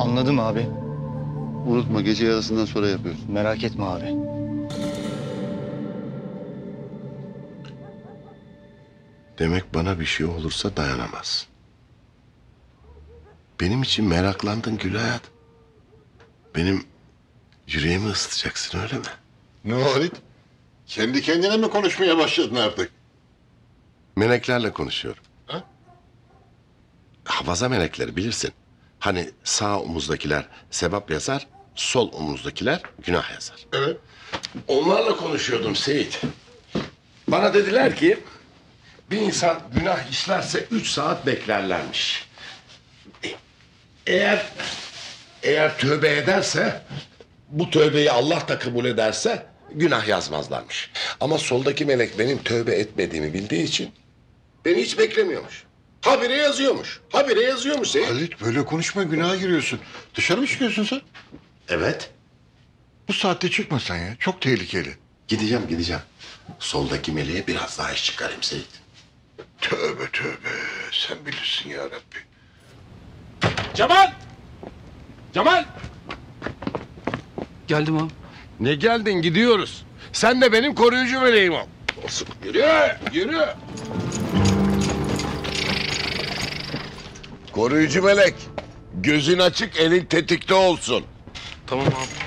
Anladım abi. Unutma gece yarısından sonra yapıyoruz. Merak etme abi. Demek bana bir şey olursa dayanamaz. Benim için meraklandın Gül Hayat. Benim yüreğimi ısıtacaksın öyle mi? Ne Halit? Kendi kendine mi konuşmaya başladın artık? Meleklerle konuşuyorum. Ha? Havaza melekleri bilirsin. Hani sağ omuzdakiler sevap yazar, sol omuzdakiler günah yazar. Evet. Onlarla konuşuyordum Seyit. Bana dediler ki bir insan günah işlerse üç saat beklerlermiş. E- Eğer eğer tövbe ederse bu tövbeyi Allah da kabul ederse günah yazmazlarmış. Ama soldaki melek benim tövbe etmediğimi bildiği için beni hiç beklemiyormuş. Habire yazıyormuş. Habire yazıyormuş Seyit. Halit böyle konuşma günaha giriyorsun. Dışarı mı çıkıyorsun sen? Evet. Bu saatte çıkma sen ya. Çok tehlikeli. Gideceğim gideceğim. Soldaki meleğe biraz daha iş çıkarayım Seyit. Tövbe tövbe. Sen bilirsin ya Rabbi. Cemal! Cemal! Geldim abi. Ne geldin gidiyoruz. Sen de benim koruyucu meleğim ol. Olsun. Yürü, yürü. Koruyucu melek. Gözün açık, elin tetikte olsun. Tamam abi.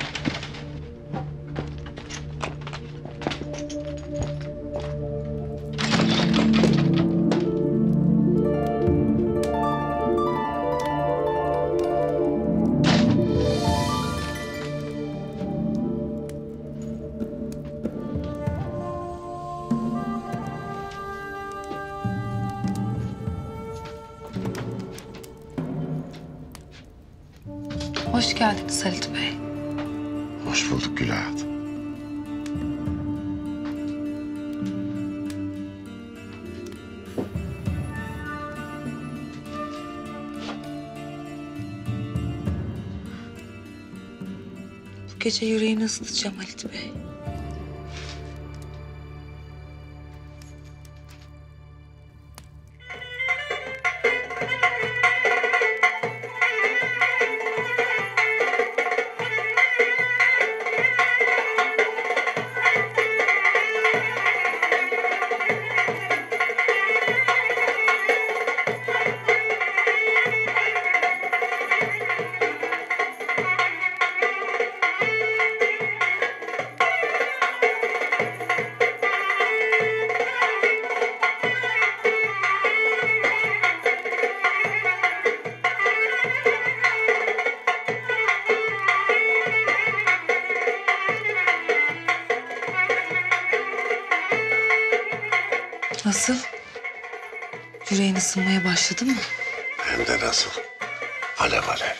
Hoş geldiniz Halit Bey. Hoş bulduk Gül Hayat. Bu gece yüreğini ısıtacağım Halit Bey. Nasıl? Yüreğin ısınmaya başladı mı? Hem de nasıl? Alev alev.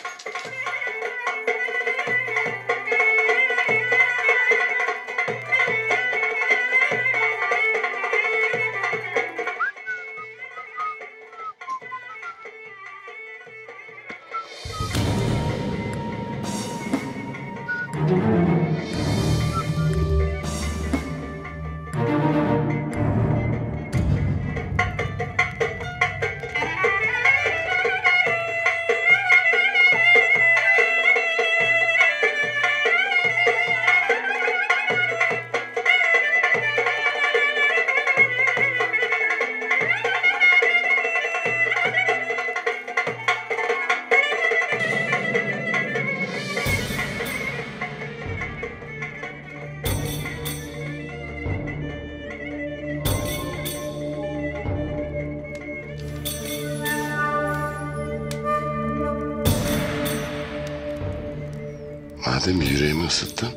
Madem yüreğimi ısıttın...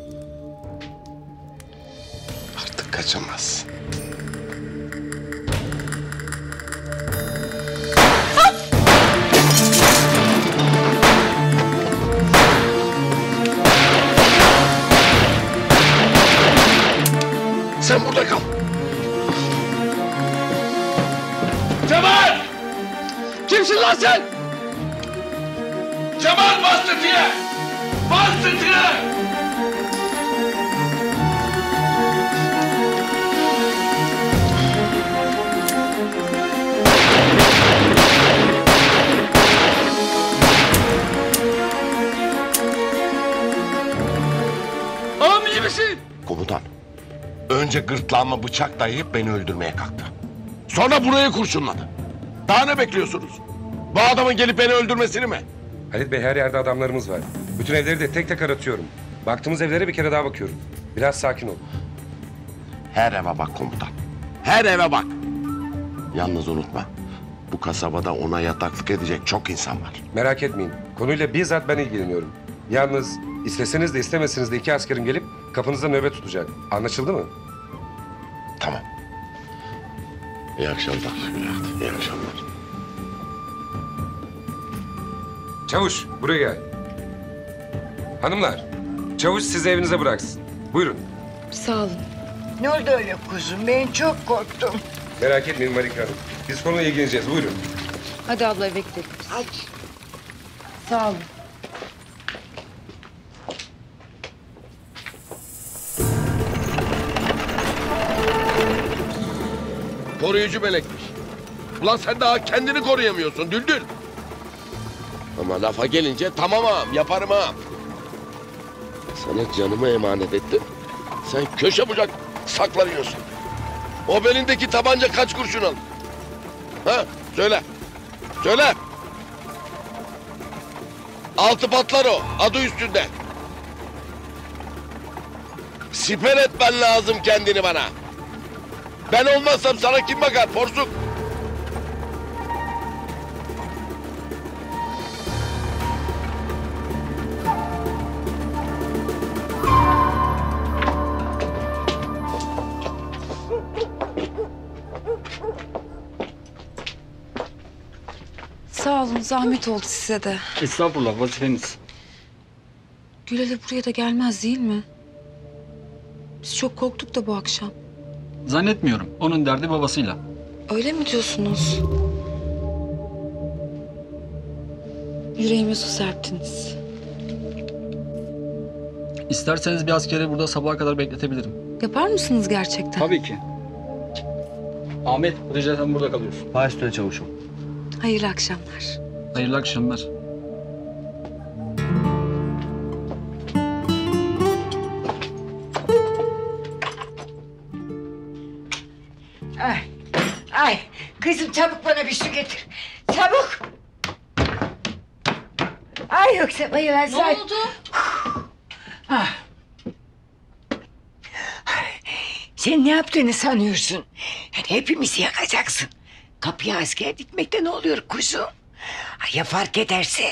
...artık kaçamazsın. Sen burada kal. Cemal! Kimsin lan sen? Cemal Bas sesini! Komutan, önce gırtlağıma bıçak dayayıp beni öldürmeye kalktı. Sonra burayı kurşunladı. Daha ne bekliyorsunuz? Bu adamın gelip beni öldürmesini mi? Halit Bey her yerde adamlarımız var. Bütün evleri de tek tek aratıyorum. Baktığımız evlere bir kere daha bakıyorum. Biraz sakin ol. Her eve bak komutan. Her eve bak. Yalnız unutma. Bu kasabada ona yataklık edecek çok insan var. Merak etmeyin. Konuyla bizzat ben ilgileniyorum. Yalnız isteseniz de istemeseniz de iki askerin gelip kapınızda nöbet tutacak. Anlaşıldı mı? Tamam. İyi akşamlar. İyi akşamlar. Çavuş buraya gel. Hanımlar, çavuş sizi evinize bıraksın. Buyurun. Sağ olun. Ne oldu öyle kuzum? Ben çok korktum. Merak etmeyin Marika Hanım. Biz konuyla ilgileneceğiz. Buyurun. Hadi abla eve gidelim. Hadi. Sağ olun. Koruyucu melekmiş. Ulan sen daha kendini koruyamıyorsun Düldül. Ama lafa gelince tamam ağam yaparım ağam. Sana canımı emanet ettim. Sen köşe bucak saklanıyorsun. O belindeki tabanca kaç kurşun alır? Ha söyle. Söyle. Altı patlar o. Adı üstünde. Siper etmen lazım kendini bana. Ben olmazsam sana kim bakar porsuk? Sağ olun. Zahmet oldu size de. Estağfurullah vazifeniz. Gülal'e buraya da gelmez değil mi? Biz çok korktuk da bu akşam. Zannetmiyorum. Onun derdi babasıyla. Öyle mi diyorsunuz? Yüreğime su serptiniz. İsterseniz bir askeri burada sabaha kadar bekletebilirim. Yapar mısınız gerçekten? Tabii ki. Ahmet, rica etsem burada kalıyorsun. Baş üstüne çavuşum. Hayırlı akşamlar. Hayırlı akşamlar. Ay, ay. Kızım çabuk bana bir su getir. Çabuk. Ay yoksa bayılarsın. Ne oldu? Ah. Sen ne yaptığını sanıyorsun? Yani hepimizi yakacaksın. Kapıya asker dikmekte ne oluyor kuzum? Ay ya fark ederse?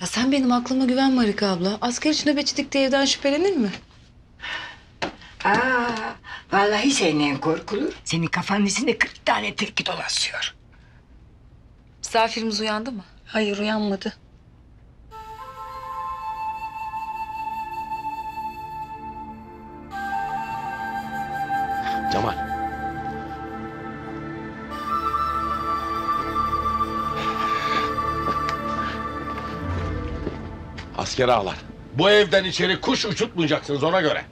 Ya sen benim aklıma güven Marika abla. Asker için nöbetçi diktiği evden şüphelenir mi? Aa, vallahi senden korkulur. Senin kafanın içinde 40 tane tilki dolaşıyor. Misafirimiz uyandı mı? Hayır uyanmadı. Cemal. Asker ağlar. Bu evden içeri kuş uçutmayacaksınız ona göre.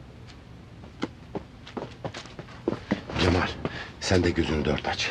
Cemal sen de gözünü dört aç.